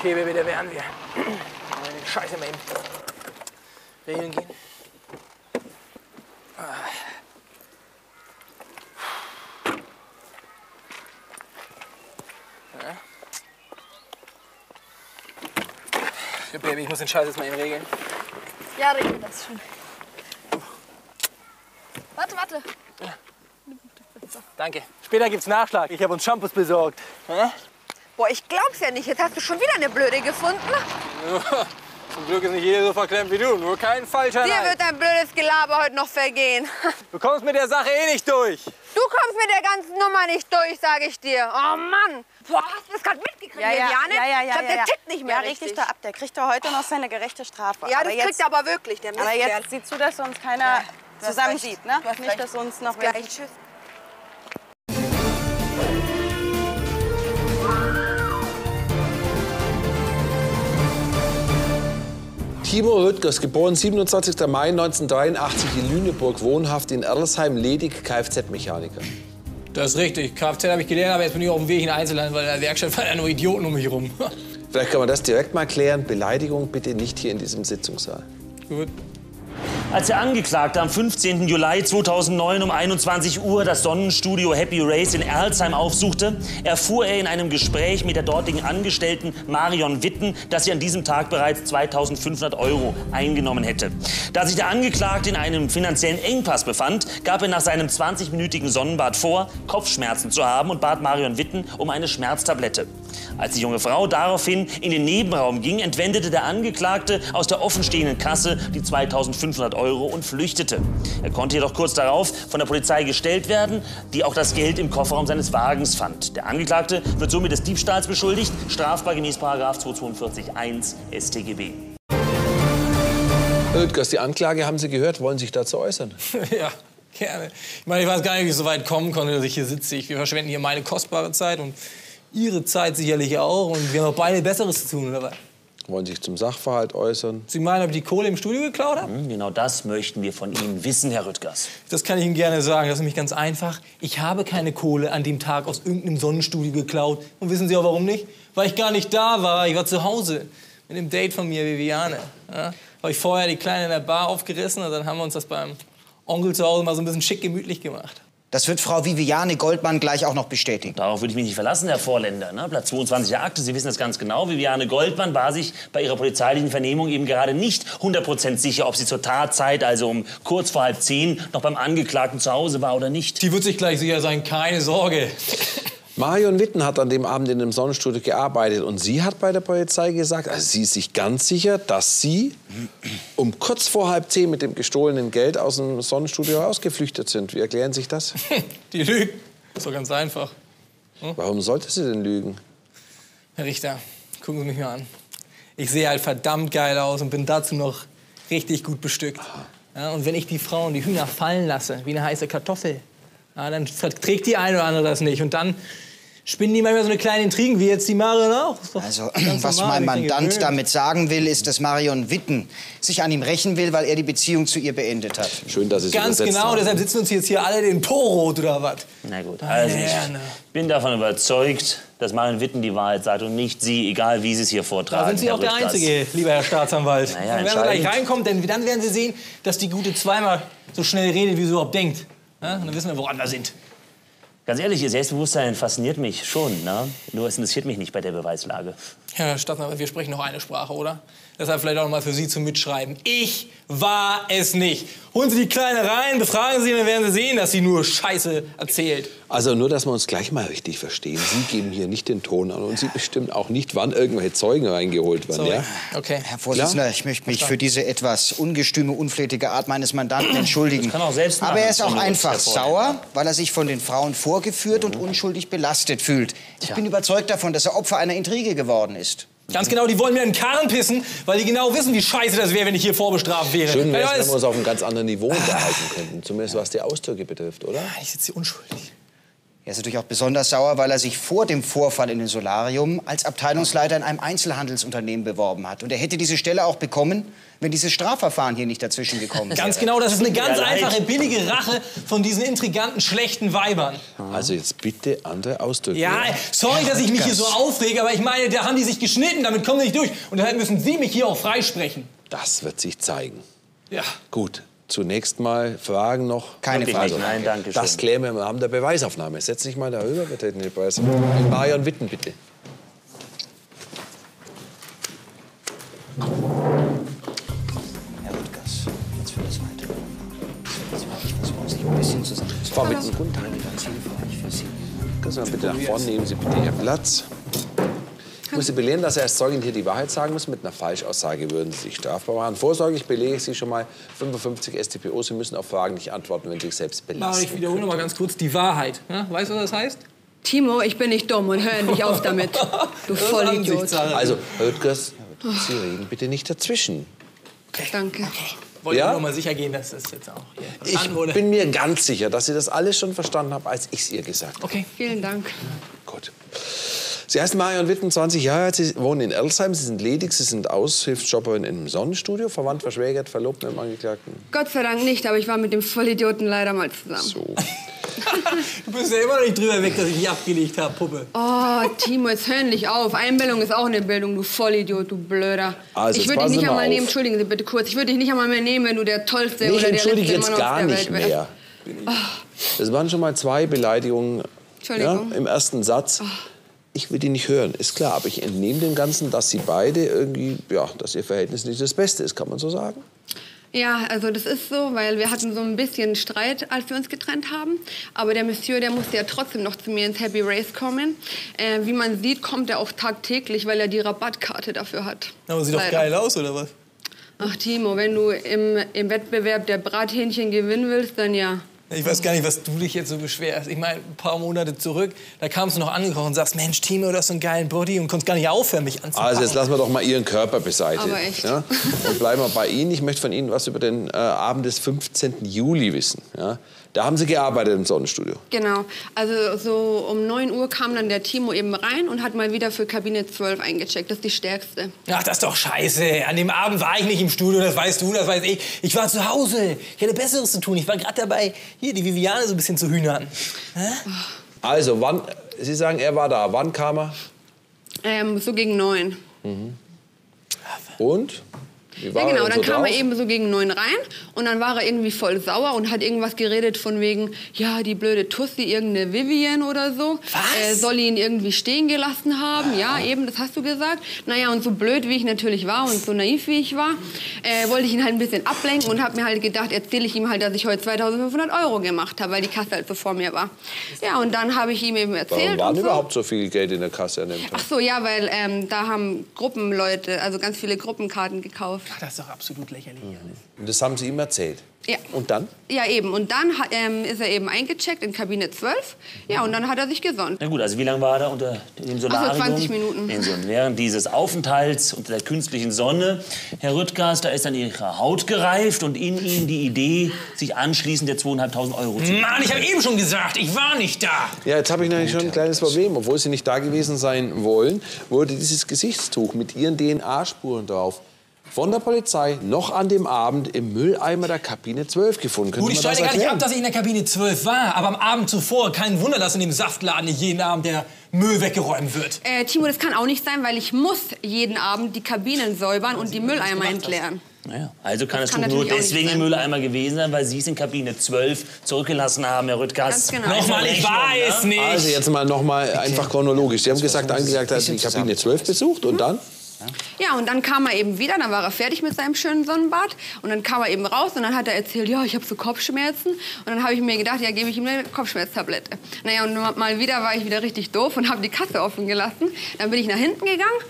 Okay, Baby, da wären wir. Wir den Scheiße mal eben regeln gehen? Ah. Ja. Ja, Baby, ich muss den Scheiß jetzt mal eben regeln. Ja, regel das schon. Warte, warte. Danke. Später gibt's Nachschlag. Ich habe uns Shampoos besorgt. Hä? Boah, ich glaub's ja nicht. Jetzt hast du schon wieder eine Blöde gefunden. Zum Glück ist nicht jeder so verklemmt wie du. Nur kein falscher Dir wird dein blödes Gelaber heute noch vergehen. Du kommst mit der Sache eh nicht durch. Du kommst mit der ganzen Nummer nicht durch, sag ich dir. Oh Mann. Boah, hast du das gerade mitgekriegt, Ja, ja, Viviane? ja, ja, ja, Ich glaub, der ja. tickt nicht mehr Ja, richtig. richtig da ab. Der kriegt doch heute noch seine gerechte Strafe. Ja, aber das jetzt, kriegt er aber wirklich, der aber jetzt sieh zu, dass uns keiner zusammen sieht, ne? Nicht, dass uns noch welche- Tschüss. Timo Rüttgers, geboren 27. Mai 1983 in Lüneburg, wohnhaft in Erlesheim, ledig Kfz-Mechaniker. Das ist richtig. Kfz habe ich gelernt, aber jetzt bin ich auf dem Weg in Einzelhandel, weil in der Werkstatt fallen ja nur Idioten um mich rum. Vielleicht kann man das direkt mal klären. Beleidigung bitte nicht hier in diesem Sitzungssaal. Gut. Als der Angeklagte am 15. Juli 2009 um 21 Uhr das Sonnenstudio Happy Race in Erlsheim aufsuchte, erfuhr er in einem Gespräch mit der dortigen Angestellten Marion Witten, dass sie an diesem Tag bereits 2500 Euro eingenommen hätte. Da sich der Angeklagte in einem finanziellen Engpass befand, gab er nach seinem 20-minütigen Sonnenbad vor, Kopfschmerzen zu haben und bat Marion Witten um eine Schmerztablette. Als die junge Frau daraufhin in den Nebenraum ging, entwendete der Angeklagte aus der offenstehenden Kasse die 2500 Euro und flüchtete. Er konnte jedoch kurz darauf von der Polizei gestellt werden, die auch das Geld im Kofferraum seines Wagens fand. Der Angeklagte wird somit des Diebstahls beschuldigt, strafbar gemäß 242 1 StGB. Herr Rüttgers, die Anklage haben Sie gehört, wollen sich dazu äußern? Ja, gerne. Ich meine, ich weiß gar nicht, wie es so weit kommen konnte, dass ich hier sitze. Ich, wir verschwenden hier meine kostbare Zeit und Ihre Zeit sicherlich auch. Und wir haben auch beide Besseres zu tun, oder was? Wollen sich zum Sachverhalt äußern? Sie meinen, ob ich die Kohle im Studio geklaut habe? Hm, Genau das möchten wir von Ihnen wissen, Herr Rüttgers. Das kann ich Ihnen gerne sagen. Das ist nämlich ganz einfach. Ich habe keine Kohle an dem Tag aus irgendeinem Sonnenstudio geklaut. Und wissen Sie auch warum nicht? Weil ich gar nicht da war. Ich war zu Hause mit einem Date von mir, Viviane. Ja? Habe ich vorher die Kleine in der Bar aufgerissen und dann haben wir uns das beim Onkel zu Hause mal so ein bisschen schick gemütlich gemacht. Das wird Frau Viviane Goldmann gleich auch noch bestätigen. Darauf würde ich mich nicht verlassen, Herr Vorländer. Ne? Platz 22 der Akte, Sie wissen das ganz genau. Viviane Goldmann war sich bei ihrer polizeilichen Vernehmung eben gerade nicht 100% sicher, ob sie zur Tatzeit, also um kurz vor halb zehn, noch beim Angeklagten zu Hause war oder nicht. Die wird sich gleich sicher sein, keine Sorge. Marion Witten hat an dem Abend in einem Sonnenstudio gearbeitet und sie hat bei der Polizei gesagt, also sie ist sich ganz sicher, dass sie um kurz vor halb zehn mit dem gestohlenen Geld aus dem Sonnenstudio ausgeflüchtet sind. Wie erklären sich das? Die. Ist doch ganz einfach. Warum sollte sie denn lügen? Herr Richter, gucken Sie mich mal an. Ich sehe halt verdammt geil aus und bin dazu noch richtig gut bestückt. Ja, und wenn ich die Frauen die Hühner fallen lasse, wie eine heiße Kartoffel, ja, dann verträgt die eine oder andere das nicht. Und dann spinnen die manchmal so eine kleine Intrigen, wie jetzt die Marion auch. Also, was normal, mein ich Mandant gewöhnt. damit sagen will, ist, dass Marion Witten sich an ihm rächen will, weil er die Beziehung zu ihr beendet hat. Schön, dass es Ganz genau, haben. deshalb sitzen uns jetzt hier alle den Po rot oder was? Na gut, also ich bin davon überzeugt, dass Marion Witten die Wahrheit sagt und nicht Sie, egal wie Sie es hier vortragen. Da sind Sie auch der. Einzige, lieber Herr Staatsanwalt. Naja, Und wenn Sie gleich reinkommt, denn dann werden Sie sehen, dass die Gute zweimal so schnell redet, wie sie überhaupt denkt. Ja? Und dann wissen wir, woran wir sind. Ganz ehrlich, Ihr Selbstbewusstsein fasziniert mich schon. Ne? Nur es interessiert mich nicht bei der Beweislage. Herr Staatsanwalt, wir sprechen noch eine Sprache, oder? Deshalb vielleicht auch noch mal für Sie zum Mitschreiben. Ich war es nicht. Holen Sie die Kleine rein, befragen Sie, dann werden Sie sehen, dass sie nur Scheiße erzählt. Also nur, dass wir uns gleich mal richtig verstehen. Sie geben hier nicht den Ton an und Sie bestimmen auch nicht, wann irgendwelche Zeugen reingeholt werden. Sorry. Ja? Okay. Herr Vorsitzender, ich möchte mich für diese etwas ungestüme, unflätige Art meines Mandanten entschuldigen. Das kann auch selbst machen, Aber er ist auch einfach sauer, weil er sich von den Frauen vorgeführt und unschuldig belastet fühlt. Ich bin überzeugt davon, dass er Opfer einer Intrige geworden ist. Ganz genau, die wollen mir in den Karren pissen, weil die genau wissen, wie scheiße das wäre, wenn ich hier vorbestraft wäre. Schön wäre es, wenn wir uns auf einem ganz anderen Niveau unterhalten könnten. Zumindest was die Ausdrücke betrifft, oder? Ich sitze hier unschuldig. Er ist natürlich auch besonders sauer, weil er sich vor dem Vorfall in dem Solarium als Abteilungsleiter in einem Einzelhandelsunternehmen beworben hat. Und er hätte diese Stelle auch bekommen, wenn dieses Strafverfahren hier nicht dazwischen gekommen wäre. Ganz genau, das ist eine ganz einfache, billige Rache von diesen intriganten, schlechten Weibern. Also jetzt bitte andere Ausdrücke. Ja, sorry, dass ich mich hier so aufrege, aber ich meine, da haben die sich geschnitten, damit kommen sie nicht durch. Und daher müssen Sie mich hier auch freisprechen. Das wird sich zeigen. Ja. Gut, zunächst mal Fragen noch. Keine Wirklich Frage. nicht. Nein, danke schön. Das klären wir im Rahmen der Beweisaufnahme. Setz dich mal darüber, bitte. in die Beweisaufnahme. Marion Witten, bitte. Herr Rüttgers, jetzt für das weitere Verfahren. Ich versuche uns ein bisschen zusammen. Frau Witten, guten Tag. Ganz hilfreich für Sie. Können Sie mal bitte nach vorne nehmen Sie bitte Ihren Platz. Ich muss Sie belehren, dass Sie als Zeugin hier die Wahrheit sagen müssen. Mit einer Falschaussage würden Sie sich strafbar machen. Vorsorglich belege ich Sie schon mal 55 StPO. Sie müssen auf Fragen nicht antworten, wenn Sie sich selbst Mara, belasten. ich wiederhole noch mal ganz kurz die Wahrheit. Ja, weißt du, was das heißt? Timo, ich bin nicht dumm und hör nicht auf damit. Du Vollidiot. Also, Herr Rüttgers, Sie reden bitte nicht dazwischen. Danke. Wollte Ja? noch mal sicher gehen, dass das jetzt auch hier Ich wurde. bin mir ganz sicher, dass Sie das alles schon verstanden haben, als ich es ihr gesagt habe. Okay. Vielen Dank. Gut. Sie heißen Marion Witten, 20 Jahre alt. Sie wohnen in Erlsheim. Sie sind ledig. Sie sind Aushilfsjobberin im Sonnenstudio. Verwandt, verschwägert, verlobt mit dem Angeklagten. Gott sei Dank nicht, aber ich war mit dem Vollidioten leider mal zusammen. So. Du bist ja immer noch nicht drüber weg, dass ich dich abgelegt habe, Puppe. Oh, Timo, jetzt hör nicht auf. Einbildung ist auch eine Bildung, du Vollidiot, du Blöder. Also, ich würde dich nicht einmal nehmen, entschuldigen Sie bitte kurz, ich würde dich nicht einmal mehr nehmen, wenn du der tollste Nee, ich oder der entschuldige letzte jetzt Mann gar auf der nicht Welt mehr. wärst. Das waren schon mal zwei Beleidigungen ja, im ersten Satz. Ich will die nicht hören, ist klar. Aber ich entnehme dem Ganzen, dass Sie beide irgendwie, ja, dass Ihr Verhältnis nicht das Beste ist, kann man so sagen? Ja, also das ist so, weil wir hatten so ein bisschen Streit, als wir uns getrennt haben. Aber der Monsieur, der musste ja trotzdem noch zu mir ins Happy Race kommen. Äh, wie man sieht, kommt er auch tagtäglich, weil er die Rabattkarte dafür hat. Aber sieht doch Leider. geil aus, oder was? Ach Timo, wenn du im, im Wettbewerb der Brathähnchen gewinnen willst, dann ja. Ich weiß gar nicht, was du dich jetzt so beschwerst. Ich meine, ein paar Monate zurück, da kamst du noch angekocht und sagst, Mensch, Timo, du hast so einen geilen Body und konntest gar nicht aufhören, mich anzupacken. Also jetzt lassen wir doch mal Ihren Körper beiseite. Aber echt. Ja? Und bleiben wir bei Ihnen. Ich möchte von Ihnen was über den äh, Abend des 15. Juli wissen. Ja? Da haben Sie gearbeitet im Sonnenstudio. Genau. Also so um 9 Uhr kam dann der Timo eben rein und hat mal wieder für Kabine 12 eingecheckt. Das ist die stärkste. Ach, das ist doch scheiße. An dem Abend war ich nicht im Studio, das weißt du, das weiß ich. Ich war zu Hause. Ich hatte Besseres zu tun. Ich war gerade dabei, hier die Viviane so ein bisschen zu hühnern. Also, wann, Sie sagen, er war da. Wann kam er? Ähm, so gegen 9. Und? Ja, genau. Dann so kam drauf? er eben so gegen neun rein und dann war er irgendwie voll sauer und hat irgendwas geredet von wegen, ja, die blöde Tussi, irgendeine Vivian oder so, Was? äh, soll ihn irgendwie stehen gelassen haben. Ja, eben, das hast du gesagt. Naja, und so blöd, wie ich natürlich war und so naiv, wie ich war, äh, wollte ich ihn halt ein bisschen ablenken und habe mir halt gedacht, erzähle ich ihm halt, dass ich heute 2500 Euro gemacht habe, weil die Kasse halt so vor mir war. Ja, und dann habe ich ihm eben Warum erzählt waren und so. überhaupt so viel Geld in der Kasse an dem Tag? Ach so, ja, weil ähm, da haben Gruppenleute, also ganz viele Gruppenkarten gekauft. Ach, das ist doch absolut lächerlich alles. Und das haben Sie ihm erzählt? Ja. Und dann? Ja, eben. Und dann ähm, ist er eben eingecheckt in Kabine 12. Ja, und dann hat er sich gesonnt. Na gut, also wie lange war er da unter dem Solarium? 20 Minuten. In so, während dieses Aufenthalts unter der künstlichen Sonne, Herr Rüttgers, da ist dann Ihre Haut gereift und in Ihnen die Idee, sich anschließend der 2.500 Euro zu Mann, ich habe eben schon gesagt, ich war nicht da. Ja, jetzt habe ich natürlich schon ein kleines Problem. Obwohl Sie nicht da gewesen sein wollen, wurde dieses Gesichtstuch mit Ihren DNA-Spuren drauf von der Polizei noch an dem Abend im Mülleimer der Kabine 12 gefunden. Können Gut, ich das streite gar nicht ab, dass ich in der Kabine 12 war. Aber am Abend zuvor, kein Wunder, dass in dem Saftladen nicht jeden Abend der Müll weggeräumt wird. Äh, Timo, das kann auch nicht sein, weil ich muss jeden Abend die Kabinen säubern und die Mülleimer entleeren. Naja, also kann es kann nur deswegen im Mülleimer gewesen sein, weil Sie es in Kabine 12 zurückgelassen haben, Herr Rüttgers. Genau. Nochmal, ich weiß nicht. Also jetzt mal noch mal einfach chronologisch. Sie haben gesagt, der Angeklagte hat die Kabine 12 besucht und dann? Ja, und dann kam er eben wieder, dann war er fertig mit seinem schönen Sonnenbad. Und dann kam er eben raus und dann hat er erzählt, ja, ich habe so Kopfschmerzen. Und dann habe ich mir gedacht, ja, gebe ich ihm eine Kopfschmerztablette. Naja, und mal wieder war ich wieder richtig doof und habe die Kasse offen gelassen. Dann bin ich nach hinten gegangen.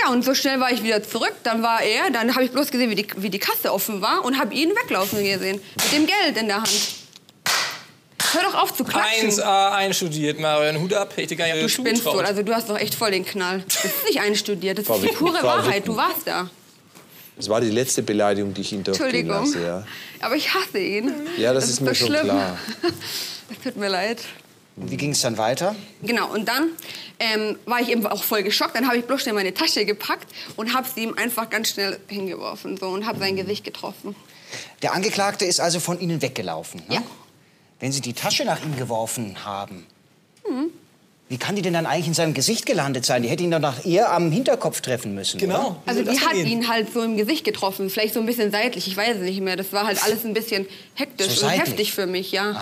Ja, und so schnell war ich wieder zurück. Dann war er, dann habe ich bloß gesehen, wie die, wie die Kasse offen war und habe ihn weglaufen gesehen. Mit dem Geld in der Hand. Hör doch auf zu quatschen. 1A einstudiert, Marion. Hut ab, hätte ich gar nicht Du spinnst wohl, also du hast doch echt voll den Knall. Das ist nicht einstudiert, das ist die pure Wahrheit. Du warst da. Das war die letzte Beleidigung, die ich Ihnen durchgehen Entschuldigung. lasse. Ja. Aber ich hasse ihn. Ja, das ist mir so schon schlimm. klar. Es tut mir leid. Und wie ging es dann weiter? Genau, und dann ähm, war ich eben auch voll geschockt. Dann habe ich bloß schnell meine Tasche gepackt und habe sie ihm einfach ganz schnell hingeworfen so, und habe sein Gesicht getroffen. Der Angeklagte ist also von Ihnen weggelaufen. Ne? Ja. Wenn Sie die Tasche nach ihm geworfen haben, wie kann die denn dann eigentlich in seinem Gesicht gelandet sein? Die hätte ihn doch nach eher am Hinterkopf treffen müssen. Oder? Genau. Wie Also die hat gehen? ihn halt so im Gesicht getroffen, vielleicht so ein bisschen seitlich, ich weiß es nicht mehr. Das war halt alles ein bisschen hektisch So und heftig für mich, ja.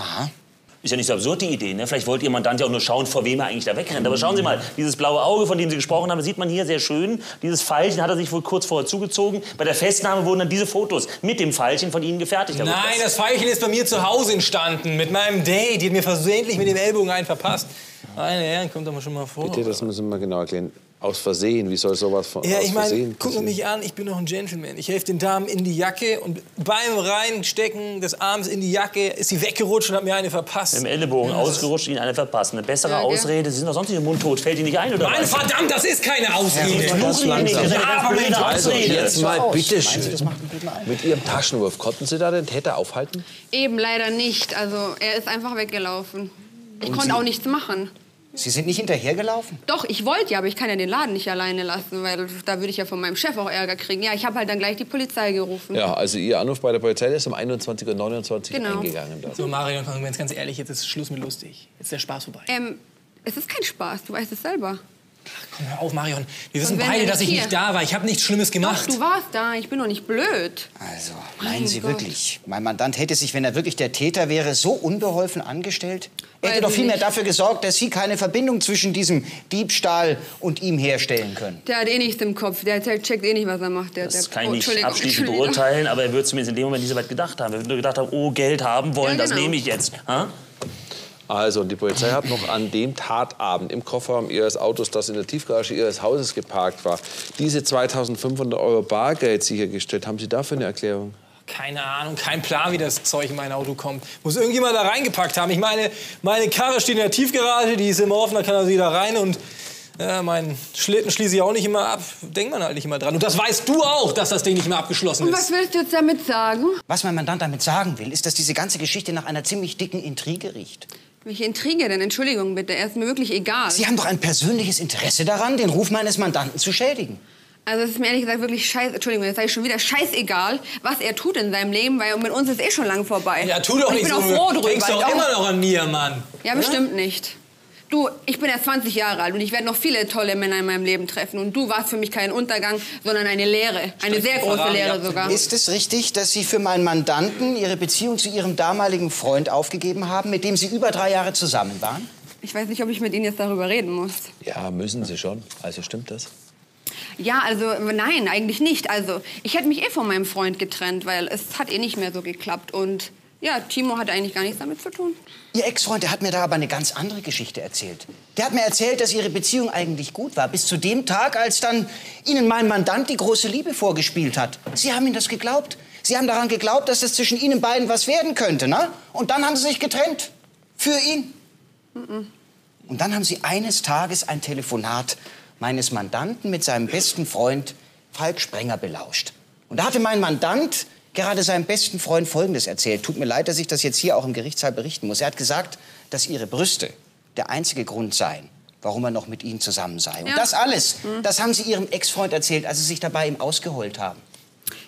Ist ja nicht so absurd, die Idee. Ne? Vielleicht wollte Ihr Mandant ja auch nur schauen, vor wem er eigentlich da wegrennt. Aber schauen Sie mal, dieses blaue Auge, von dem Sie gesprochen haben, sieht man hier sehr schön. Dieses Pfeilchen hat er sich wohl kurz vorher zugezogen. Bei der Festnahme wurden dann diese Fotos mit dem Pfeilchen von Ihnen gefertigt. Nein, das Pfeilchen ist bei mir zu Hause entstanden. Mit meinem Date. Die hat mir versehentlich mit dem Ellbogen einen verpasst. Meine Herren, kommt doch mal schon mal vor. Bitte, das müssen wir mal genau erklären. Aus Versehen, wie soll sowas von Ja, aus ich meine, Versehen guck mich an, ich bin doch ein Gentleman. Ich helfe den Damen in die Jacke und beim Reinstecken des Arms in die Jacke ist sie weggerutscht und hat mir eine verpasst. Im Ellenbogen ausgerutscht, Ihnen eine verpasst. Eine bessere Ja? Ausrede, Sie sind doch sonst nicht mundtot. Fällt Ihnen nicht ein, oder Mann, was? verdammt, das ist keine Ausrede. Nicht, das ist eine ganz blöde Also, Ausrede. jetzt mal bitte Sie, schön. das? Mit Ihrem Taschenwurf, konnten Sie da den Täter aufhalten? Eben leider nicht. Also er ist einfach weggelaufen. Ich konnte auch nichts machen. Sie sind nicht hinterhergelaufen? Doch, ich wollte ja, aber ich kann ja den Laden nicht alleine lassen, weil da würde ich ja von meinem Chef auch Ärger kriegen. Ja, ich habe halt dann gleich die Polizei gerufen. Ja, also Ihr Anruf bei der Polizei der ist um 21.29 Uhr Genau. eingegangen. Da. So, Marion, ganz ehrlich, jetzt ist Schluss mit lustig. Jetzt ist der Spaß vorbei. Ähm, es ist kein Spaß, du weißt es selber. Komm, hör auf, Marion. Wir wissen beide, dass ich hier- nicht da war. Ich habe nichts Schlimmes Doch, gemacht. du warst da, ich bin doch nicht blöd. Also, meinen Mein Sie Gott. wirklich? Mein Mandant hätte sich, wenn er wirklich der Täter wäre, so unbeholfen angestellt? Er hätte Weiß doch ich vielmehr nicht. dafür gesorgt, dass Sie keine Verbindung zwischen diesem Diebstahl und ihm herstellen können. Der hat eh nichts im Kopf, der checkt eh nicht, was er macht. Der, Das der, kann ich oh, nicht Entschuldigung, abschließend beurteilen, aber er wird zumindest in dem Moment nicht so weit gedacht haben. Er wird nur gedacht haben, oh, Geld haben wollen, Ja, das genau. nehme ich jetzt. Ha? Also, und die Polizei hat noch an dem Tatabend im Kofferraum Ihres Autos, das in der Tiefgarage Ihres Hauses geparkt war, diese 2500 Euro Bargeld sichergestellt. Haben Sie dafür eine Erklärung? Keine Ahnung, kein Plan, wie das Zeug in mein Auto kommt. Muss irgendjemand da reingepackt haben. Ich meine, meine Karre steht in der Tiefgarage, die ist immer offen, da kann er sie da rein und äh, meinen Schlitten schließe ich auch nicht immer ab. Denkt man halt nicht immer dran. Und das weißt du auch, dass das Ding nicht mehr abgeschlossen Und ist. was willst du jetzt damit sagen? Was mein Mandant damit sagen will, ist, dass diese ganze Geschichte nach einer ziemlich dicken Intrige riecht. Welche Intrige denn? Entschuldigung bitte, er ist mir wirklich egal. Sie haben doch ein persönliches Interesse daran, den Ruf meines Mandanten zu schädigen. Also es ist mir ehrlich gesagt wirklich scheiß, Entschuldigung, jetzt sage ich schon wieder scheißegal, was er tut in seinem Leben, weil mit uns ist eh schon lang vorbei. Ja, tu doch nicht ich bin so. auch froh du drüber. denkst doch Ich immer noch an mir, Mann. Ja, bestimmt nicht. Du, ich bin erst 20 Jahre alt und ich werde noch viele tolle Männer in meinem Leben treffen. Und du warst für mich kein Untergang, sondern eine Lehre. Eine sehr große Lehre sogar. Ist es richtig, dass Sie für meinen Mandanten Ihre Beziehung zu Ihrem damaligen Freund aufgegeben haben, mit dem Sie über drei Jahre zusammen waren? Ich weiß nicht, ob ich mit Ihnen jetzt darüber reden muss. Ja, müssen Sie schon. Also stimmt das? Ja, also nein, eigentlich nicht. Also ich hätte mich eh von meinem Freund getrennt, weil es hat eh nicht mehr so geklappt. Und ja, Timo hatte eigentlich gar nichts damit zu tun. Ihr Ex-Freund, der hat mir da aber eine ganz andere Geschichte erzählt. Der hat mir erzählt, dass Ihre Beziehung eigentlich gut war, bis zu dem Tag, als dann Ihnen mein Mandant die große Liebe vorgespielt hat. Sie haben ihm das geglaubt. Sie haben daran geglaubt, dass es zwischen Ihnen beiden was werden könnte, ne? Und dann haben Sie sich getrennt. Für ihn. Und dann haben Sie eines Tages ein Telefonat meines Mandanten mit seinem besten Freund Falk Sprenger belauscht. Und da hatte mein Mandant gerade seinem besten Freund Folgendes erzählt. Tut mir leid, dass ich das jetzt hier auch im Gerichtssaal berichten muss. Er hat gesagt, dass ihre Brüste der einzige Grund seien, warum er noch mit ihnen zusammen sei. Und Ja. das alles, das haben sie ihrem Ex-Freund erzählt, als sie sich dabei ihm ausgeheult haben.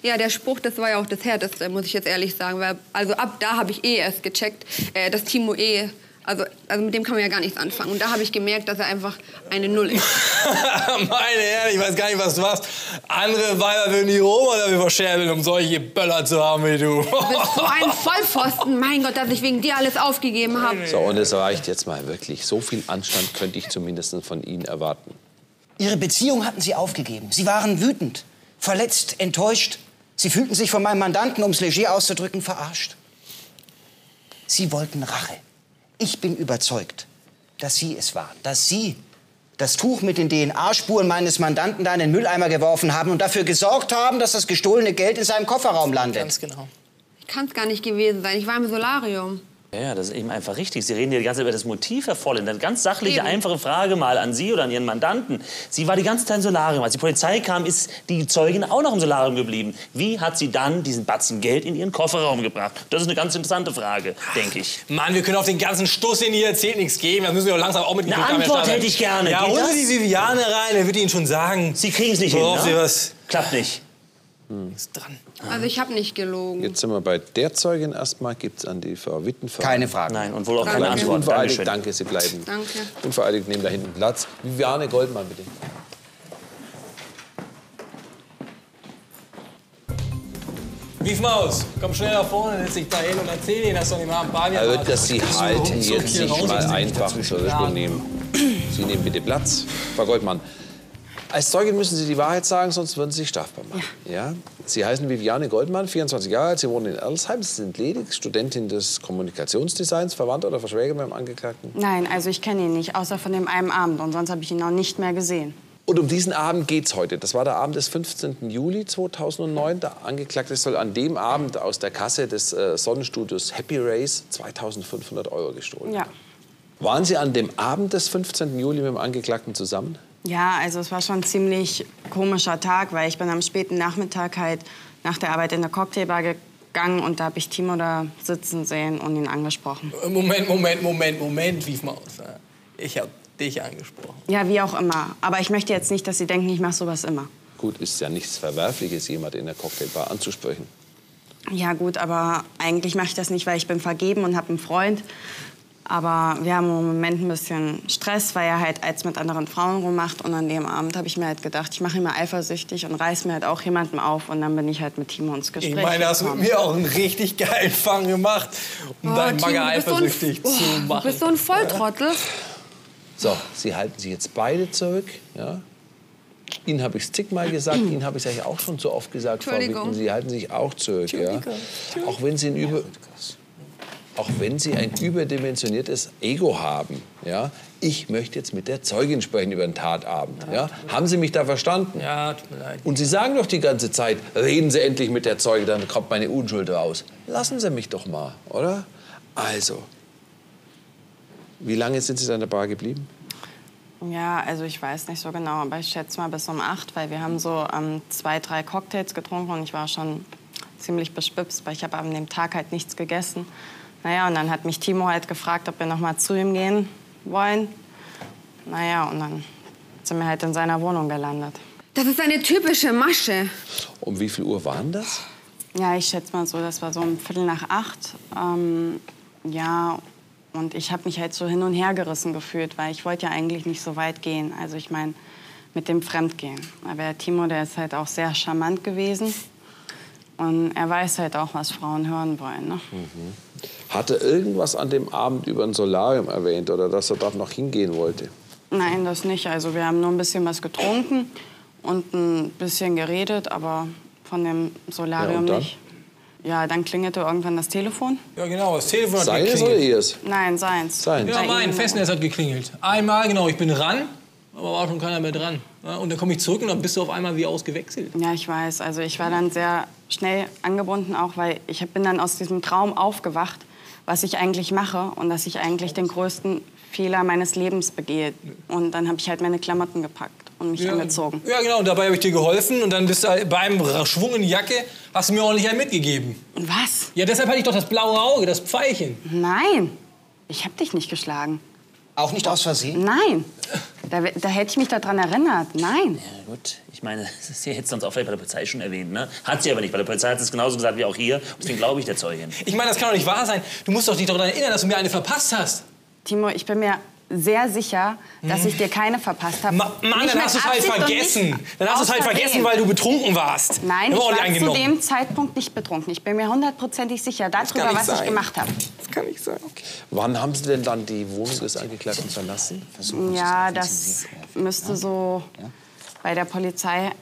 Ja, der Spruch, das war ja auch das Härteste, muss ich jetzt ehrlich sagen. Weil, also ab da habe ich eh erst gecheckt, äh, dass Timo eh, also, also mit dem kann man ja gar nichts anfangen. Und da habe ich gemerkt, dass er einfach eine Null ist. Meine Herren, ich weiß gar nicht, was du machst. Andere Weiber würden die Roma dafür verscherbeln, um solche Böller zu haben wie du. Du bist so ein Vollpfosten. Mein Gott, dass ich wegen dir alles aufgegeben habe. So, und es reicht jetzt mal wirklich. So viel Anstand könnte ich zumindest von Ihnen erwarten. Ihre Beziehung hatten sie aufgegeben. Sie waren wütend, verletzt, enttäuscht. Sie fühlten sich von meinem Mandanten, um es leger auszudrücken, verarscht. Sie wollten Rache. Ich bin überzeugt, dass Sie es waren, dass Sie das Tuch mit den DNA-Spuren meines Mandanten da in den Mülleimer geworfen haben und dafür gesorgt haben, dass das gestohlene Geld in seinem Kofferraum landet. Ganz genau. Kann es gar nicht gewesen sein. Ich war im Solarium. Ja, das ist eben einfach richtig. Sie reden hier die ganze Zeit über das Motiv, Herr Vollen. Eine ganz sachliche, Eben. einfache Frage mal an Sie oder an Ihren Mandanten. Sie war die ganze Zeit im Solarium. Als die Polizei kam, ist die Zeugin auch noch im Solarium geblieben. Wie hat sie dann diesen Batzen Geld in ihren Kofferraum gebracht? Das ist eine ganz interessante Frage, denke ich. Mann, wir können auf den ganzen Stuss, den ihr erzählt, nichts geben. Das müssen wir doch langsam auch mit Eine Antwort hätte ich gerne. Ja, holen? Sie die Viviane rein, er wird Ihnen schon sagen. Sie kriegen es nicht hin, Sie ne? was Klappt nicht. Ist dran. Also ich habe nicht gelogen. Jetzt sind wir bei der Zeugin erstmal. Gibt es an die Frau Wittenfeld. Keine Frage. Nein, und wohl auch keine Danke. Antwort. Unvereidigt, Dankeschön. danke, Sie bleiben. Danke. Unvereidigt nehmen da hinten Platz. Viviane Goldmann, bitte. Wiefmaus, komm schnell nach vorne, setz dich da hin und erzähl Ihnen das doch nicht mal am Bar. Herr Rüttgers, Sie halten jetzt raus mal einfach nehmen. Sie nehmen bitte Platz. Frau Goldmann, als Zeugin müssen Sie die Wahrheit sagen, sonst würden Sie sich strafbar machen. Ja. Sie heißen Viviane Goldmann, 24 Jahre alt, Sie wohnen in Erlsheim, Sie sind ledig, Studentin des Kommunikationsdesigns, verwandt oder verschwägert mit dem Angeklagten. Nein, also ich kenne ihn nicht, außer von dem einen Abend. Und sonst habe ich ihn auch nicht mehr gesehen. Und um diesen Abend geht es heute. Das war der Abend des 15. Juli 2009. Der Angeklagte soll an dem Abend aus der Kasse des äh, Sonnenstudios Happy Race 2500 Euro gestohlen. Ja. Waren Sie an dem Abend des 15. Juli mit dem Angeklagten zusammen? Ja, also es war schon ein ziemlich komischer Tag, weil ich bin am späten Nachmittag halt nach der Arbeit in der Cocktailbar gegangen und da habe ich Timo da sitzen sehen und ihn angesprochen. Moment, Moment, Moment, Moment, Wiefmaus. Ich hab dich angesprochen. Ja, wie auch immer. Aber ich möchte jetzt nicht, dass Sie denken, ich mache sowas immer. Gut, ist ja nichts Verwerfliches, jemand in der Cocktailbar anzusprechen. Ja gut, aber eigentlich mache ich das nicht, weil ich bin vergeben und habe einen Freund. Aber wir haben im Moment ein bisschen Stress, weil er halt als mit anderen Frauen rummacht. Und an dem Abend habe ich mir halt gedacht, ich mache ihn mal eifersüchtig und reiß mir halt auch jemanden auf. Und dann bin ich halt mit Timo ins Gespräch Ich meine, hast du mit mir auch einen richtig geilen Fang gemacht, um Oh, deinen Bagger bist so ein- eifersüchtig oh, zu Du machen. bist so ein Volltrottel. So, Sie halten sich jetzt beide zurück. Ja? Ihnen habe ich es zigmal gesagt, Ihnen habe ich es eigentlich auch schon so oft gesagt, Frau Entschuldigung. Witten. Sie halten sich auch zurück. Ja? Auch wenn Sie ein über auch wenn Sie ein überdimensioniertes Ego haben, ja, ich möchte jetzt mit der Zeugin sprechen über den Tatabend. Ja? Haben Sie mich da verstanden? Ja, tut mir leid. Und Sie sagen doch die ganze Zeit, reden Sie endlich mit der Zeugin, dann kommt meine Unschuld raus. Lassen Sie mich doch mal, oder? Also, wie lange sind Sie da in der Bar geblieben? Ja, also ich weiß nicht so genau, aber ich schätze mal bis um acht, weil wir haben so ähm, zwei, drei Cocktails getrunken und ich war schon ziemlich beschwipst, weil ich habe an dem Tag halt nichts gegessen. Naja, und dann hat mich Timo halt gefragt, ob wir noch mal zu ihm gehen wollen. Naja, und dann sind wir halt in seiner Wohnung gelandet. Das ist eine typische Masche. Um wie viel Uhr waren das? Ja, ich schätze mal so, das war so um Viertel nach acht. Ähm, ja, und ich habe mich halt so hin und her gerissen gefühlt, weil ich wollte ja eigentlich nicht so weit gehen. Also ich meine, mit dem Fremdgehen. Aber der Timo, der ist halt auch sehr charmant gewesen. Und er weiß halt auch, was Frauen hören wollen. Ne? Hat er irgendwas an dem Abend über ein Solarium erwähnt oder dass er dort noch hingehen wollte? Nein, das nicht. Also wir haben nur ein bisschen was getrunken und ein bisschen geredet, aber von dem Ja, Solarium dann? nicht. Ja, dann klingelte irgendwann das Telefon. Ja, genau, das Telefon hat Seines oder geklingelt. ihres? Nein, seins. Seins. Ja, Bei mein. Festnetz hat geklingelt. Einmal, genau, ich bin ran, aber war schon keiner mehr dran. Und dann komme ich zurück und dann bist du auf einmal wie ausgewechselt. Ja, ich weiß. Also ich war dann sehr schnell angebunden, auch weil ich bin dann aus diesem Traum aufgewacht, was ich eigentlich mache und dass ich eigentlich den größten Fehler meines Lebens begehe. Und dann habe ich halt meine Klamotten gepackt und mich Ja, angezogen. ja, genau, und dabei habe ich dir geholfen und dann bist du beim Schwung in die Jacke, hast du mir ordentlich einen mitgegeben. Und was? Ja, deshalb hatte ich doch das blaue Auge, das Pfeilchen. Nein, ich habe dich nicht geschlagen. Auch nicht aus Versehen? Nein, da, da hätte ich mich daran erinnert. Nein. Ja, gut, ich meine, sie hätte es sonst auch vielleicht bei der Polizei schon erwähnt, ne? Hat sie aber nicht, weil die Polizei hat es genauso gesagt wie auch hier. Und deswegen glaube ich der Zeugin. Ich meine, das kann doch nicht wahr sein. Du musst doch dich daran erinnern, dass du mir eine verpasst hast. Timo, ich bin mir sehr sicher, dass ich dir keine verpasst habe. Ma Mann, dann hast du es halt vergessen. Dann hast du es halt vergessen, weil du betrunken warst. Nein, ich war zu dem Zeitpunkt nicht betrunken. Ich bin mir hundertprozentig sicher darüber, was ich sein. gemacht habe. Das kann nicht sein. Wann haben Sie denn dann die Wohnung des Angeklagten verlassen? Ja, das müsste so bei der Polizei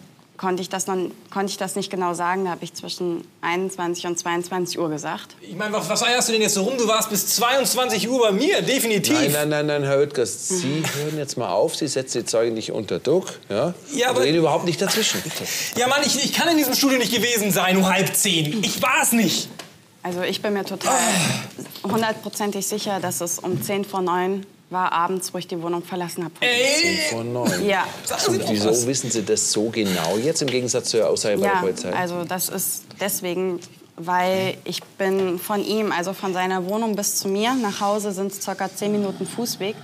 konnte ich das noch, konnte ich das nicht genau sagen. Da habe ich zwischen 21 und 22 Uhr gesagt. Ich meine, was, was eierst du denn jetzt so rum? Du warst bis 22 Uhr bei mir, definitiv. Nein, nein, nein, nein, Herr Oetkers, Sie hören jetzt mal auf. Sie setzen die Zeugen nicht unter Druck. Ja? Ja, aber- Und reden überhaupt nicht dazwischen, bitte. Ja, Mann, ich, ich kann in diesem Studio nicht gewesen sein um halb zehn. Ich war es nicht. Also ich bin mir total hundertprozentig sicher, dass es um 10 vor 9 war abends, wo ich die Wohnung verlassen habe. Ey! Von neun. Ja. Und wieso wissen Sie das so genau jetzt im Gegensatz zu Ihrer Aussage bei der Ja, Polizei? also das ist deswegen, weil ich bin von ihm, also von seiner Wohnung bis zu mir, nach Hause sind es circa 10 Minuten Fußweg.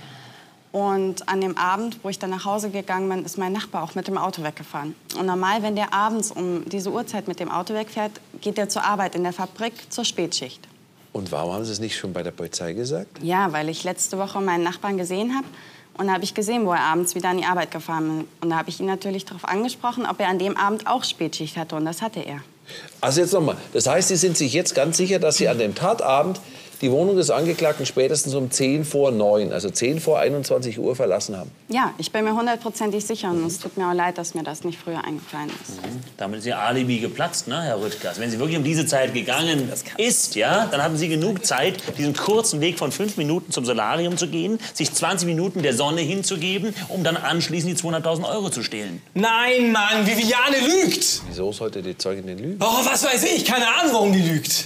Und an dem Abend, wo ich dann nach Hause gegangen bin, ist mein Nachbar auch mit dem Auto weggefahren. Und normal, wenn der abends um diese Uhrzeit mit dem Auto wegfährt, geht er zur Arbeit in der Fabrik zur Spätschicht. Und warum haben Sie es nicht schon bei der Polizei gesagt? Ja, weil ich letzte Woche meinen Nachbarn gesehen habe. Und da habe ich gesehen, wo er abends wieder an die Arbeit gefahren ist. Und da habe ich ihn natürlich darauf angesprochen, ob er an dem Abend auch Spätschicht hatte. Und das hatte er. Also jetzt nochmal. Das heißt, Sie sind sich jetzt ganz sicher, dass Sie an dem Tatabend die Wohnung des Angeklagten spätestens um 10 vor 9, also 10 vor 21 Uhr verlassen haben. Ja, ich bin mir hundertprozentig sicher. Und es tut mir auch leid, dass mir das nicht früher eingefallen ist. Damit ist Ihr Alibi geplatzt, ne, Herr Rüttgers. Wenn Sie wirklich um diese Zeit gegangen ist, ja, dann haben Sie genug Zeit, diesen kurzen Weg von fünf Minuten zum Solarium zu gehen, sich 20 Minuten der Sonne hinzugeben, um dann anschließend die 200.000 Euro zu stehlen. Nein, Mann, Viviane lügt! Wieso sollte die Zeugin denn lügen? Oh, was weiß ich, keine Ahnung, warum die lügt.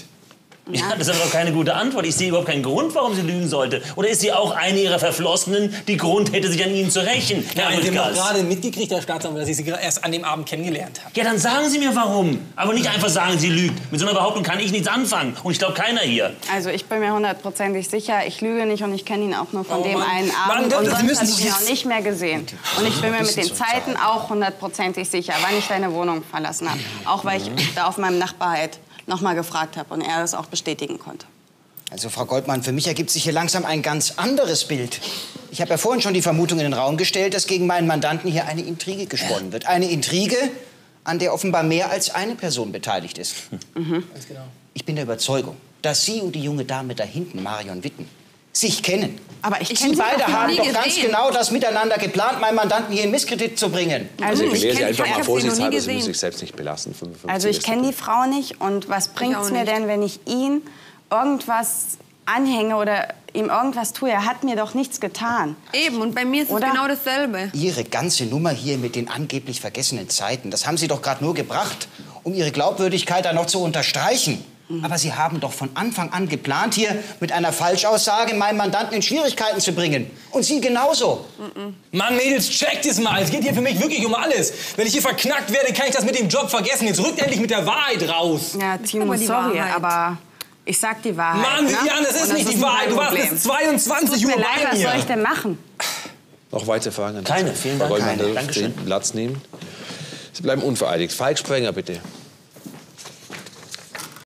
Ja, das ist aber doch keine gute Antwort. Ich sehe überhaupt keinen Grund, warum sie lügen sollte. Oder ist sie auch eine ihrer Verflossenen, die Grund hätte, sich an ihnen zu rächen, Herr Nein, wir haben gerade mitgekriegt, Herr Staatsanwalt, dass ich Sie erst an dem Abend kennengelernt habe. Ja, dann sagen Sie mir warum. Aber nicht einfach sagen, sie lügt. Mit so einer Behauptung kann ich nichts anfangen. Und ich glaube, keiner hier. Also ich bin mir hundertprozentig sicher, ich lüge nicht und ich kenne ihn auch nur von Oh dem Mann. einen Mann, Abend. das- und sonst habe ich ihn auch nicht mehr gesehen. Und ich bin mir mit den Zeiten auch hundertprozentig sicher, wann ich deine Wohnung verlassen habe. Auch weil ich da auf meinem Nachbar halt noch mal gefragt habe und er das auch bestätigen konnte. Also, Frau Goldmann, für mich ergibt sich hier langsam ein ganz anderes Bild. Ich habe ja vorhin schon die Vermutung in den Raum gestellt, dass gegen meinen Mandanten hier eine Intrige gesponnen wird. Eine Intrige, an der offenbar mehr als eine Person beteiligt ist. Ganz genau. Ich bin der Überzeugung, dass Sie und die junge Dame da hinten, Marion Witten, sich kennen. Aber ich Ich kenne Sie beide noch haben doch ganz gesehen. genau das miteinander geplant, meinen Mandanten hier in Misskredit zu bringen. Also Ich ich, Sie kenn- einfach ich mal vorsichtshalber, Sie müssen sich selbst nicht belasten. 55 also ich kenne die Frau nicht und was bringt es mir denn, wenn ich ihn irgendwas anhänge oder ihm irgendwas tue? Er hat mir doch nichts getan. Eben, und bei mir ist es Oder? genau dasselbe. Ihre ganze Nummer hier mit den angeblich vergessenen Zeiten, das haben Sie doch gerade nur gebracht, um Ihre Glaubwürdigkeit da noch zu unterstreichen. Aber Sie haben doch von Anfang an geplant, hier mit einer Falschaussage meinen Mandanten in Schwierigkeiten zu bringen. Und Sie genauso. Mann, Mädels, checkt es mal. Es geht hier für mich wirklich um alles. Wenn ich hier verknackt werde, kann ich das mit dem Job vergessen. Jetzt rückt endlich mit der Wahrheit raus. Ja, Timo, die sorry, Wahrheit. aber ich sag die Wahrheit. Mann, ne? Viviane, das ist Und nicht die ein Wahrheit. Du warst bis 22 Tut Uhr mir leid, bei was mir. soll ich denn machen? Noch weitere Fragen? an Keine, Sie? vielen Frau Dank. Goldmann, Keine. Dankeschön. Platz nehmen. Sie bleiben unvereidigt. Falk Sprenger, bitte.